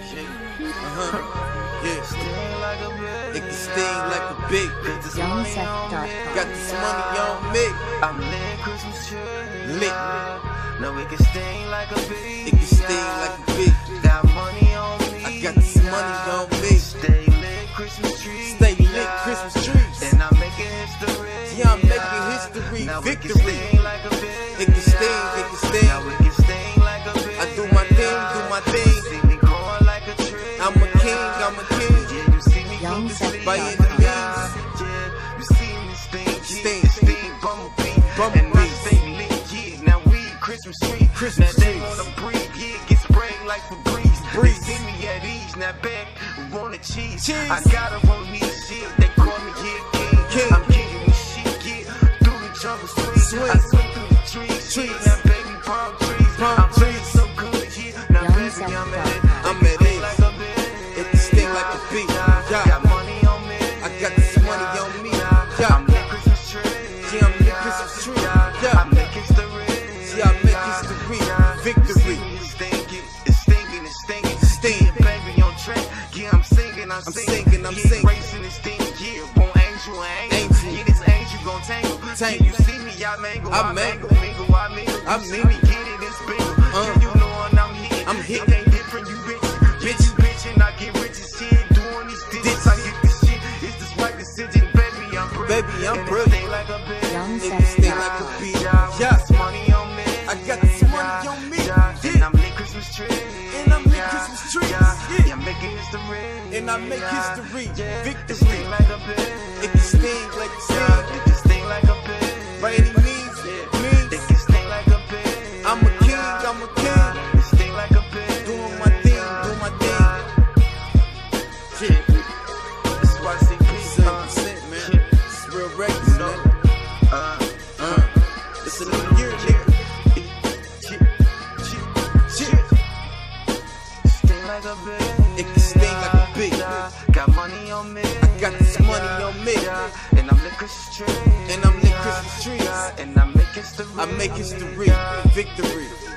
Uh-huh. Yeah. It can sting like a big. YoungSeth.com. Got this money on me. I'm lit Christmas tree. Lit. No, it can sting like a bee. It can sting like a big. Got money on me. I got this money on me. Stay lit Christmas tree. Stay lit Christmas trees. And I'm making history. Yeah, I'm making history. Now Victory. Now we Christmas tree, Christmas now they wanna breathe, yeah, get sprayed like Febreze. Breeze. They see me at ease, now back, wanna cheese. Cheese. I gotta roll me shit, they call me yeah, king. King. I'm kicking this shit, yeah, through the jungle swing. Swing. I swing through the trees, Trees. now baby palm trees. Palm I'm trees. Like a bee. Yeah. Got money on me. I got this money on me. Yeah. I'm lit Christmas tree. Yeah, I'm lit Christmas tree. Yeah. I'm lit history. Yeah, I make history. Victory. It's stinking, it's stinking, it's stinking. Sting. Yeah, baby on track. Yeah, I'm singing, I'm, I'm singing. singing, I'm yeah. Racing and stinging. Yeah, born angel, angel. Yeah, this angel gon' tangle. Tangle. You see me, I mangle, I mangle. mingle, I mingle. I mingle. Baby, I'm brilliant. Baby, I'm And brilliant. stay like a bitch. Young It can Seth sting like a bee. Yeah, Yeah. this money on me. I got this money on me. Yeah, Yeah. and I'm lit Christmas tree. And I'm lit Yeah, Christmas trees. Yeah, Yeah. yeah, I'm making history. And I make history. Yeah, Victory. It sting like a bitch. It can sting like a Yeah, sting. A new year, nigga. like a bitch. It can sting like a bee. Got money on me. I got this money on me. And I'm lit Christmas tree. And I'm lit Christmas. Yeah, and I make history. I make history, victory.